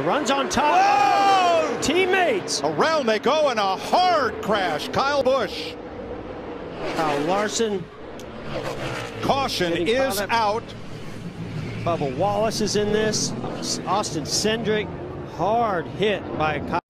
The run's on top. Whoa! Teammates. Around they go and a hard crash. Kyle Busch. Kyle Larson. Caution is out. Bubba Wallace is in this. Austin Cindric, Hard hit by Kyle.